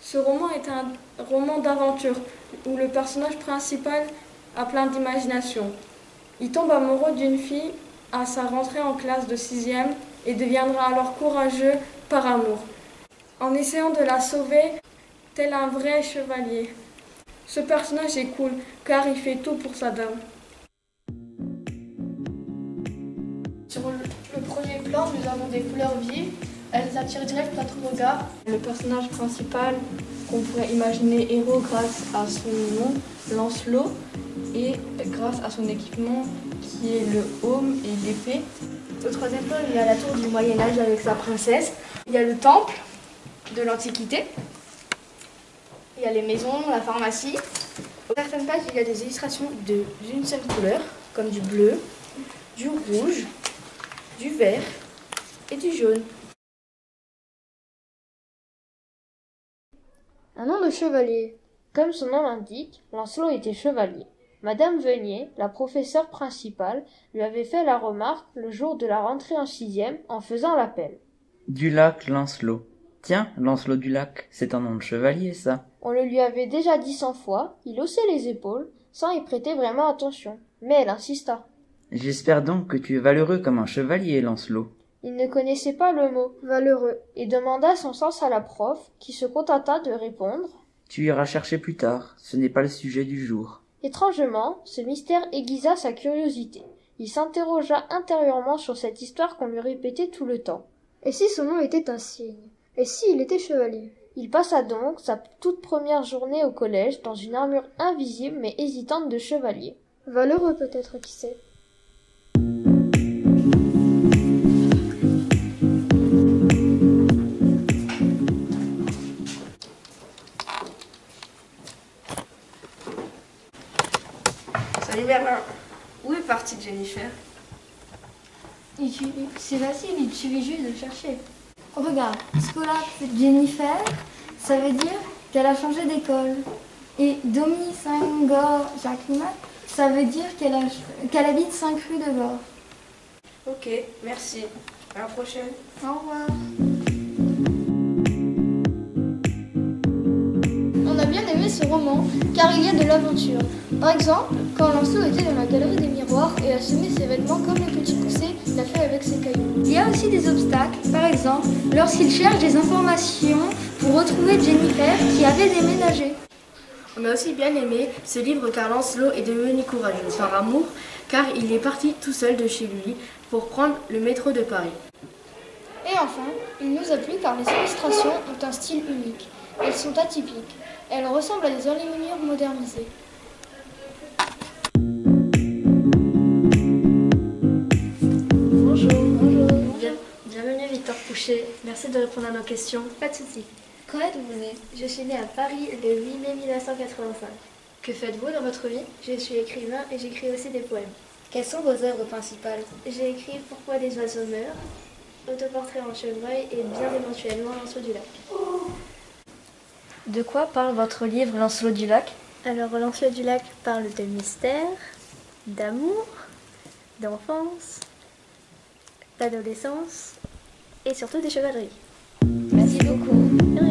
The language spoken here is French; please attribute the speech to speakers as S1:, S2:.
S1: Ce roman est un roman d'aventure où le personnage principal a plein d'imagination. Il tombe amoureux d'une fille à sa rentrée en classe de sixième et deviendra alors courageux par amour, en essayant de la sauver tel un vrai chevalier. Ce personnage est cool car il fait tout pour sa dame.
S2: Nous avons des couleurs vives. Elles attirent direct notre regard.
S1: Le personnage principal qu'on pourrait imaginer héros grâce à son nom, Lancelot, et grâce à son équipement qui est le haume et l'épée.
S3: Au troisième plan, il y a la tour du Moyen Âge avec sa princesse. Il y a le temple de l'Antiquité. Il y a les maisons, la pharmacie. Sur certaines pages, il y a des illustrations d'une seule couleur, comme du bleu, du rouge, du vert et du jaune.
S4: Un nom de chevalier. Comme son nom l'indique, Lancelot était chevalier. Madame Venier, la professeure principale, lui avait fait la remarque le jour de la rentrée en sixième en faisant l'appel.
S5: Du lac Lancelot. Tiens, Lancelot du lac, c'est un nom de chevalier, ça.
S4: On le lui avait déjà dit cent fois, il haussait les épaules, sans y prêter vraiment attention. Mais elle insista.
S5: J'espère donc que tu es valeureux comme un chevalier, Lancelot.
S4: Il ne connaissait pas le mot valeureux et demanda son sens à la prof, qui se contenta de répondre.
S5: Tu iras chercher plus tard, ce n'est pas le sujet du jour.
S4: Étrangement, ce mystère aiguisa sa curiosité. Il s'interrogea intérieurement sur cette histoire qu'on lui répétait tout le temps.
S6: Et si son nom était un signe Et s'il était chevalier?
S4: Il passa donc sa toute première journée au collège dans une armure invisible mais hésitante de chevalier.
S6: Valeureux peut-être, qui sait?
S3: Salut Bernard. Où est partie Jennifer?
S7: C'est facile, il suffit juste de chercher. Regarde, Scola Jennifer, ça veut dire qu'elle a changé d'école. Et Domi Sangor Jacqueline, ça veut dire qu'elle qu'elle habite 5 rue de Gore.
S3: Ok, merci. À la prochaine.
S7: Au revoir.
S2: Car il y a de l'aventure. Par exemple, quand Lancelot était dans la galerie des miroirs et a semé ses vêtements comme le petit poussé l'a fait avec ses cailloux. Il y a aussi des obstacles, par exemple, lorsqu'il cherche des informations pour retrouver Jennifer qui avait déménagé.
S3: On a aussi bien aimé ce livre car Lancelot est devenu courageux par amour car il est parti tout seul de chez lui pour prendre le métro de Paris.
S2: Et enfin, il nous a plu car les illustrations ont un style unique. Elles sont atypiques. Elles ressemblent à des enluminures modernisées.
S8: Bonjour. Bonjour. bienvenue Victor Pouchet. Merci de répondre à nos questions.
S7: Pas de souci.
S8: Quand êtes-vous né?
S7: Je suis née à Paris le 8 mai 1985.
S8: Que faites-vous dans votre vie?
S7: Je suis écrivain et j'écris aussi des poèmes.
S8: Quelles sont vos œuvres principales?
S7: J'ai écrit Pourquoi les oiseaux meurent, Autoportrait en chevreuil et bien éventuellement Lancelot du lac.
S8: De quoi parle votre livre Lancelot du lac?
S7: Alors Lancelot du lac parle de mystère, d'amour, d'enfance, d'adolescence et surtout des chevaleries.
S8: Merci beaucoup.